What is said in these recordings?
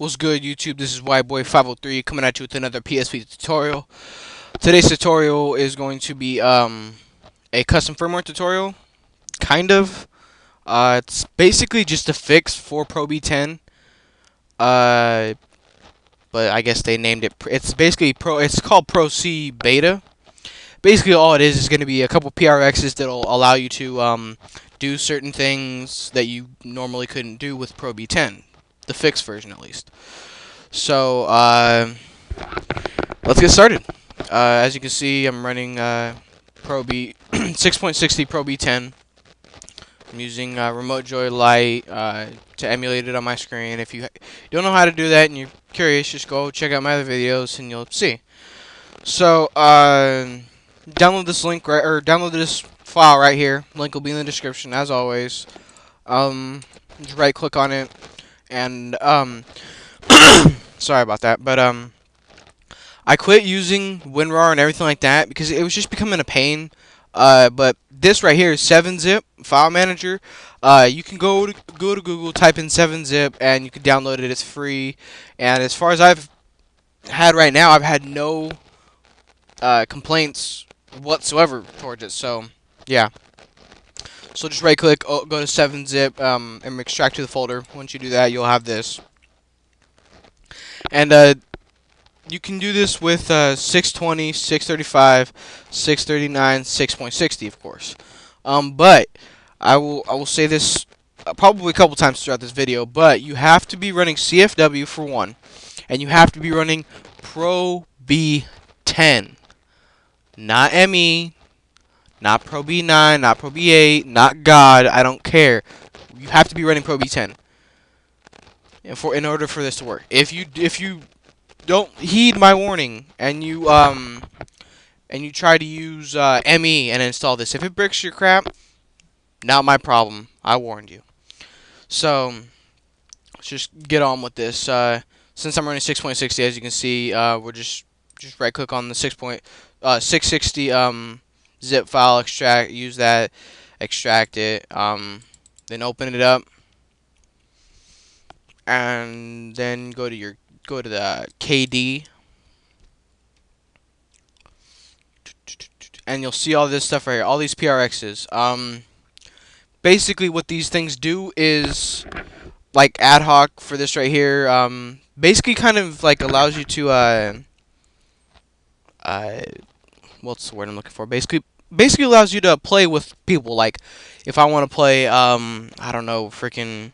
What's good, YouTube? This is Whiteboy503 coming at you with another PSP tutorial. Today's tutorial is going to be um, a custom firmware tutorial, kind of. Uh, it's basically just a fix for Pro B10. Uh, but I guess they named it. It's basically Pro. It's called Pro C Beta. Basically, all it is is going to be a couple PRXs that'll allow you to um, do certain things that you normally couldn't do with Pro B10 the fixed version at least. So, uh, let's get started. Uh, as you can see, I'm running uh, Pro B 6.60 Pro B10. I'm using uh, Remote Joy Lite uh, to emulate it on my screen. If you don't know how to do that and you're curious, just go check out my other videos and you'll see. So, uh, download this link right, or download this file right here. Link will be in the description as always. Um, just right click on it, and um, sorry about that, but um, I quit using WinRAR and everything like that because it was just becoming a pain. Uh, but this right here is 7-zip file manager. Uh, you can go to go to Google, type in 7-zip, and you can download it. It's free. And as far as I've had right now, I've had no uh, complaints whatsoever towards it. So, yeah. So just right click, oh, go to 7-zip, um, and extract to the folder. Once you do that, you'll have this. And uh, you can do this with uh, 620, 635, 639, 6.60, of course. Um, but I will I will say this uh, probably a couple times throughout this video, but you have to be running CFW for one, and you have to be running Pro B10, not ME, not Pro B9, not Pro B8, not God. I don't care. You have to be running Pro B10. And for in order for this to work. If you if you don't heed my warning and you um and you try to use uh, ME and install this, if it breaks your crap, not my problem. I warned you. So let's just get on with this. Uh, since I'm running 6.60, as you can see, uh, we're just just right click on the 6. Point, uh, 660 um zip file extract use that extract it um, then open it up and then go to your go to the KD and you'll see all this stuff right here all these PRXs um, basically what these things do is like ad hoc for this right here um, basically kind of like allows you to uh, uh, what's the word I'm looking for? Basically, basically allows you to play with people. Like, if I want to play, um, I don't know, freaking,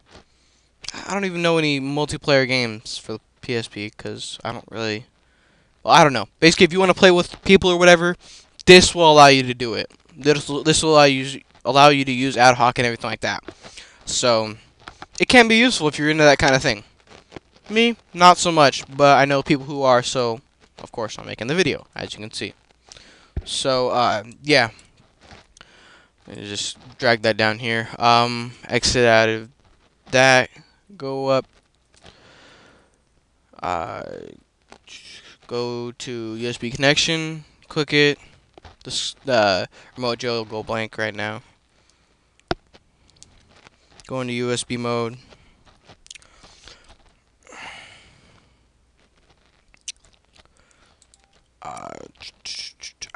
I don't even know any multiplayer games for the PSP because I don't really, well, I don't know. Basically, if you want to play with people or whatever, this will allow you to do it. This this will allow you allow you to use ad hoc and everything like that. So, it can be useful if you're into that kind of thing. Me, not so much, but I know people who are, so of course I'm making the video, as you can see. So, uh, yeah. Just drag that down here. Um, exit out of that. Go up. Uh, go to USB connection. Click it. The uh, remote Joy will go blank right now. Go into USB mode. Uh,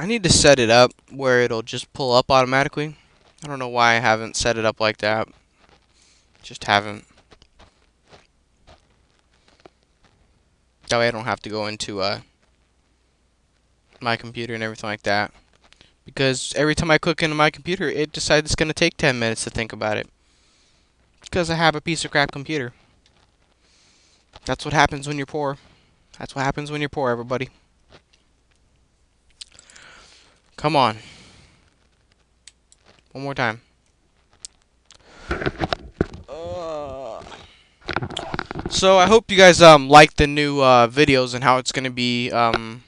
I need to set it up where it'll just pull up automatically. I don't know why I haven't set it up like that. Just haven't. That way I don't have to go into uh, my computer and everything like that. Because every time I click into my computer, it decides it's going to take 10 minutes to think about it. Because I have a piece of crap computer. That's what happens when you're poor. That's what happens when you're poor, everybody. Come on. One more time. Uh, so I hope you guys um like the new uh, videos and how it's gonna be. Um,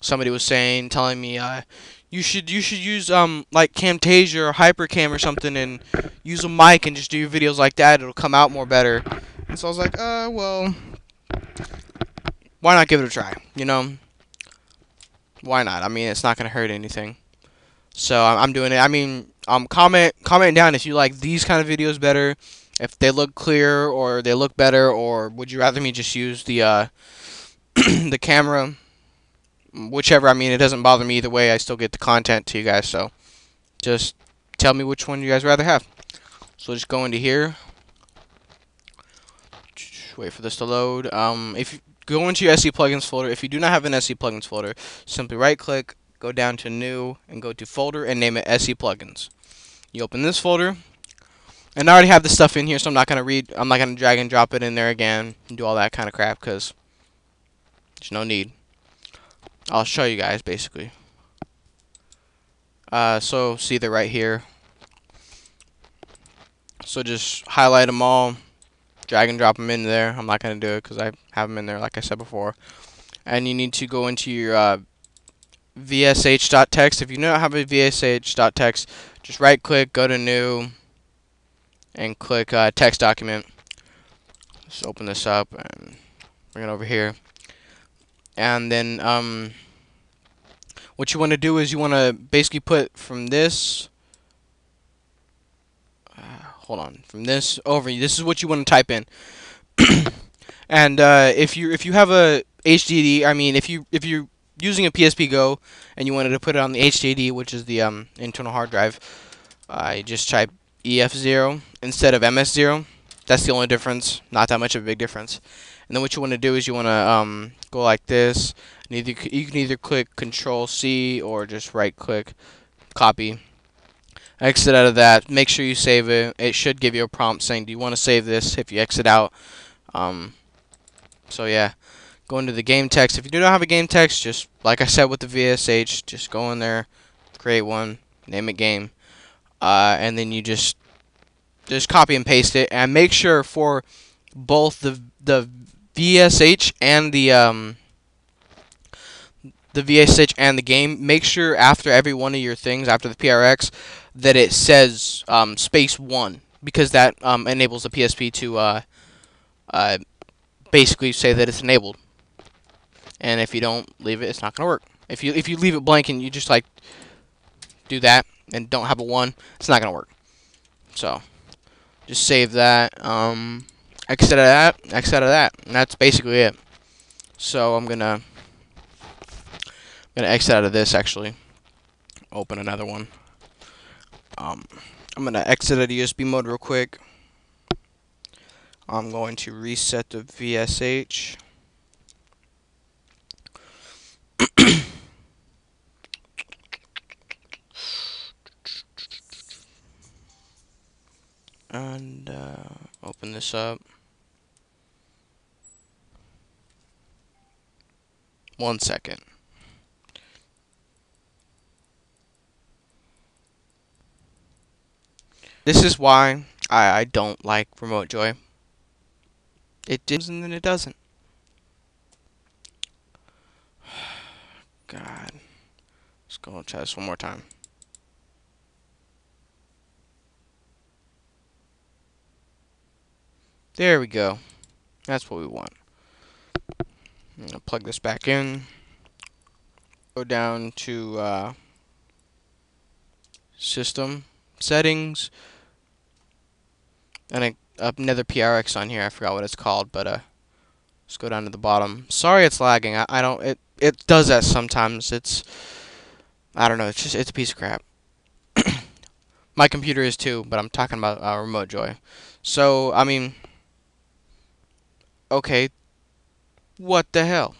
somebody was saying, telling me, uh, you should you should use um like Camtasia or Hypercam or something and use a mic and just do your videos like that. It'll come out more better. And so I was like, uh, well, why not give it a try? You know why not? I mean, it's not going to hurt anything. So I'm doing it. I mean, Um, comment comment down if you like these kind of videos better, if they look clear or they look better, or would you rather me just use the uh, the camera? Whichever. I mean, it doesn't bother me either way. I still get the content to you guys. So just tell me which one you guys rather have. So just go into here. Wait for this to load. Um, if go into your SE plugins folder, if you do not have an SE plugins folder, simply right click, go down to new, and go to folder and name it SE plugins. You open this folder, and I already have the stuff in here, so I'm not gonna read. I'm not gonna drag and drop it in there again and do all that kind of crap because there's no need. I'll show you guys basically. Uh, so see they're right here. So just highlight them all, drag and drop them in there. I'm not going to do it because I have them in there like I said before. And you need to go into your uh, vsh.txt. If you don't have a vsh.txt, just right click, go to new, and click uh, text document. Just open this up and bring it over here. And then um, what you want to do is you want to basically put from this hold on. From this over this is what you want to type in. And uh, if you if you have a HDD I mean if you if you're using a PSP Go and you wanted to put it on the HDD which is the um, internal hard drive I uh, just type EF0 instead of MS0 that's the only difference. Not that much of a big difference. And then what you want to do is you want to um, go like this. You can either click control C or just right click copy exit out of that. Make sure you save it. It should give you a prompt saying, do you want to save this if you exit out. Um, so yeah, go into the game text. If you do not have a game text, just like I said with the VSH, just go in there, create one, name it game, uh, and then you just just copy and paste it, and make sure for both the the VSH and the um, the VSH and the game, make sure after every one of your things, after the PRX, that it says um, space one because that um, enables the PSP to uh, uh, basically say that it's enabled. And if you don't leave it, it's not gonna work. If you if you leave it blank and you just like do that and don't have a one, it's not gonna work. So just save that. Um, exit out of that. Exit out of that. And that's basically it. So I'm gonna I'm gonna exit out of this actually. Open another one. Um, I'm going to exit out of USB mode real quick. I'm going to reset the VSH. and uh, open this up. One second. This is why I, I don't like Remote Joy. It does and then it doesn't. God. Let's go and try this one more time. There we go. That's what we want. I'm gonna plug this back in. Go down to uh, System Settings and a, another PRX on here. I forgot what it's called, but uh, let's go down to the bottom. Sorry, it's lagging. I, I don't. It it does that sometimes. It's I don't know. It's just it's a piece of crap. My computer is too, but I'm talking about uh, Remote Joy. So I mean, okay, what the hell?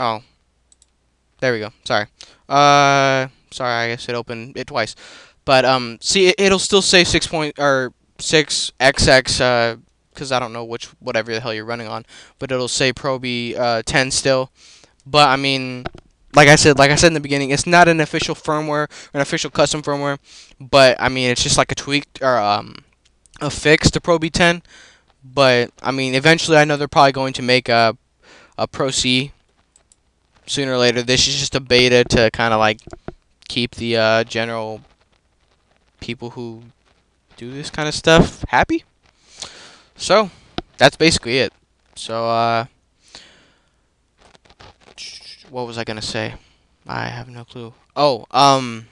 Oh, there we go. Sorry. Uh, sorry. I guess it opened it twice. But um, see, it, will still say six point or six XX because uh, I don't know which whatever the hell you're running on, but it'll say Pro B uh, 10 still. But I mean, like I said, like I said in the beginning, it's not an official firmware, an official custom firmware, but I mean, it's just like a tweaked or um, a fix to Pro B 10. But I mean, eventually, I know they're probably going to make a a Pro C sooner or later. This is just a beta to kind of like keep the uh, general people who do this kind of stuff happy. So, that's basically it. So, uh, what was I going to say? I have no clue. Oh, um,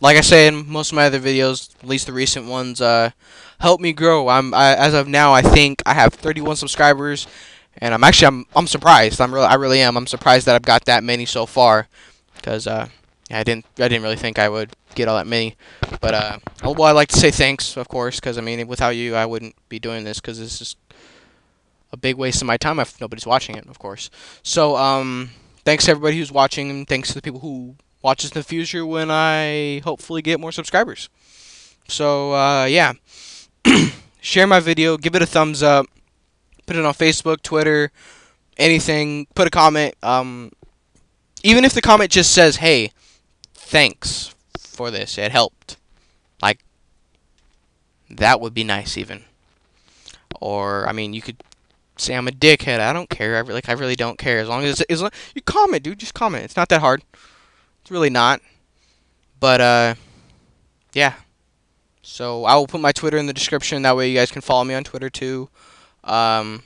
like I say in most of my other videos, at least the recent ones, uh, help me grow. I'm I, as of now, I think I have 31 subscribers, and I'm actually I'm I'm surprised. I'm really I really am. I'm surprised that I've got that many so far, because uh, I didn't I didn't really think I would get all that many. But uh, well, I'd like to say thanks, of course, because I mean, without you, I wouldn't be doing this, because this is a big waste of my time if nobody's watching it, of course. So um, thanks to everybody who's watching, and thanks to the people who watch this in the future when I hopefully get more subscribers. So, uh, yeah. Share my video, give it a thumbs up, put it on Facebook, Twitter, anything. Put a comment. Um, even if the comment just says, hey, thanks for this, it helped. Like, that would be nice, even. Or, I mean, you could say I'm a dickhead. I don't care. I really, like, I really don't care. As long as, as long, you comment, dude. Just comment. It's not that hard. It's really not. But, uh, yeah. So I will put my Twitter in the description. That way you guys can follow me on Twitter too. Um,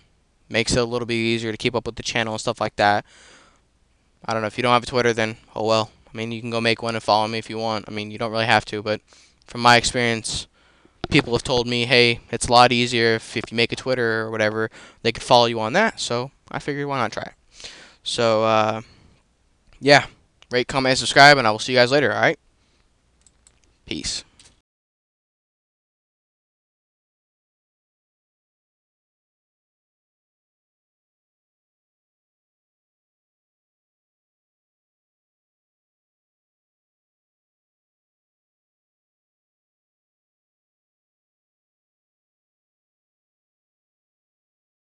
makes it a little bit easier to keep up with the channel and stuff like that. I don't know if you don't have a Twitter, then oh well. I mean, you can go make one and follow me if you want. I mean, you don't really have to, but from my experience, people have told me, hey, it's a lot easier if, if you make a Twitter or whatever, they could follow you on that. So I figured, why not try it? So, uh, yeah rate, comment, subscribe, and I will see you guys later, alright? Peace.